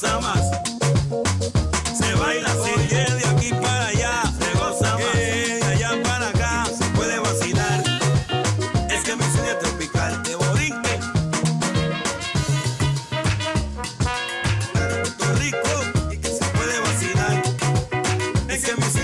Se baila de aquí para allá. Se goza más. de allá para acá se puede vacilar. Es que mi señor tropical de Borinque. Puerto Rico y que se puede vacilar. Es que mi